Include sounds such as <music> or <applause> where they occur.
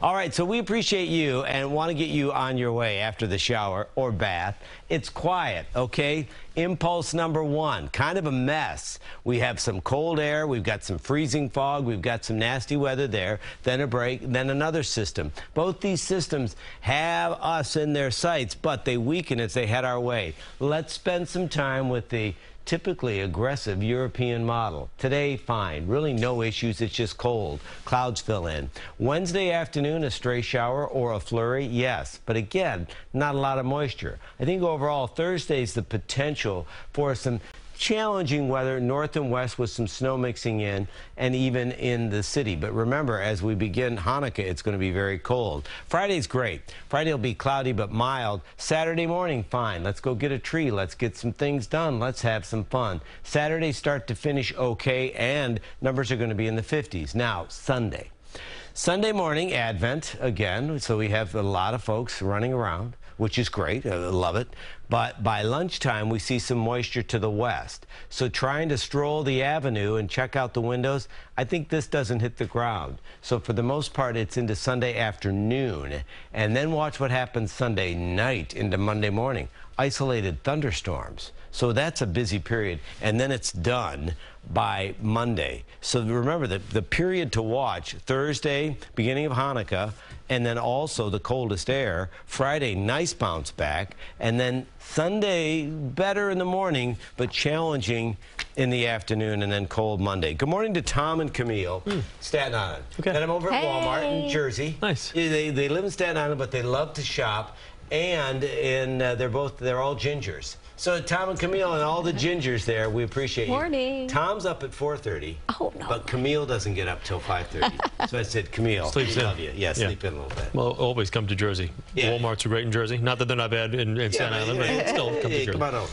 All right, so we appreciate you and want to get you on your way after the shower or bath. It's quiet, okay? Impulse number one, kind of a mess. We have some cold air, we've got some freezing fog, we've got some nasty weather there, then a break, then another system. Both these systems have us in their sights, but they weaken as they head our way. Let's spend some time with the typically aggressive European model. Today, fine. Really no issues. It's just cold. Clouds fill in. Wednesday afternoon, a stray shower or a flurry, yes. But again, not a lot of moisture. I think overall, Thursday's the potential for some challenging weather north and west with some snow mixing in and even in the city. But remember, as we begin Hanukkah, it's going to be very cold. Friday's great. Friday will be cloudy but mild. Saturday morning, fine. Let's go get a tree. Let's get some things done. Let's have some fun. Saturday start to finish okay, and numbers are going to be in the 50s. Now, Sunday. Sunday morning, Advent again, so we have a lot of folks running around, which is great. I love it. But by lunchtime, we see some moisture to the west. So trying to stroll the avenue and check out the windows, I think this doesn't hit the ground. So for the most part, it's into Sunday afternoon. And then watch what happens Sunday night into Monday morning. Isolated thunderstorms. So that's a busy period. And then it's done by Monday. So remember that the period to watch Thursday, beginning of Hanukkah, and then also the coldest air. Friday, nice bounce back. And then Sunday, better in the morning, but challenging in the afternoon, and then cold Monday. Good morning to Tom and Camille, mm. Staten Island. Okay. And I'm over hey. at Walmart in Jersey. Nice. They, they live in Staten Island, but they love to shop and in uh, they're both they're all gingers. So Tom and Camille and all the gingers there, we appreciate Morning. you. Tom's up at 4:30. Oh no. But Camille doesn't get up till 5:30. <laughs> so I said, Camille, Sleeps we in. love you. Yeah, sleep in a little bit. Well, always come to Jersey. Yeah. Walmarts are great in Jersey. Not that they're not bad in, in Staten Island, but still come to Jersey. Come on over.